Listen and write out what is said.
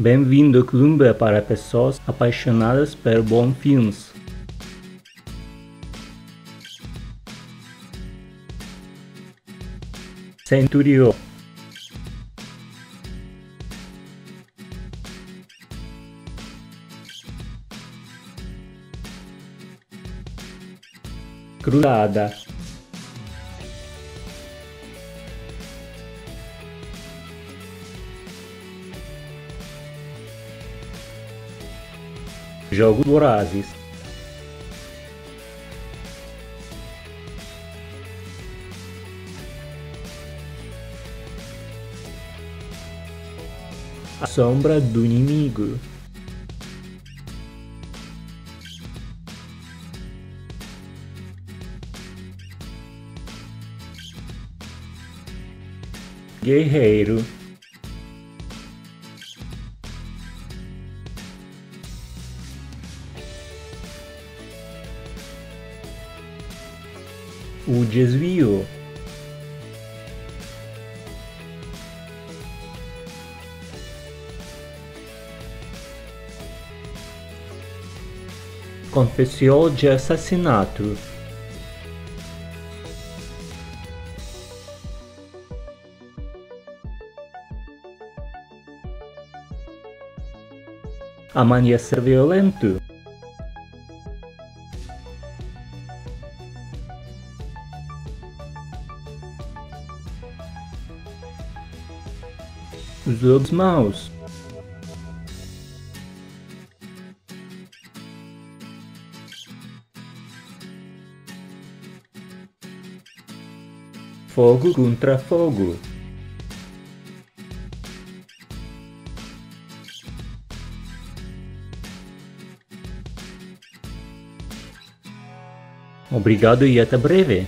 Bem-vindo ao clube para pessoas apaixonadas por bons filmes. Centurion Cruzada Jogos Vorazes. A sombra do inimigo. Guerreiro o desvio. Confessou de assassinato. Amanhecer violento os lobos maus. Fogo contra fogo. Obrigado e até breve.